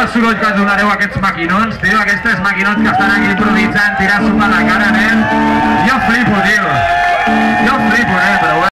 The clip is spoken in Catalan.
el soroll que donareu donareu aquests maquinons, tio, aquestes maquinons que estan aquí improvisant, tirar sopa per la cara, nen. Jo flipo, tio. Jo flipo, nen, però bueno.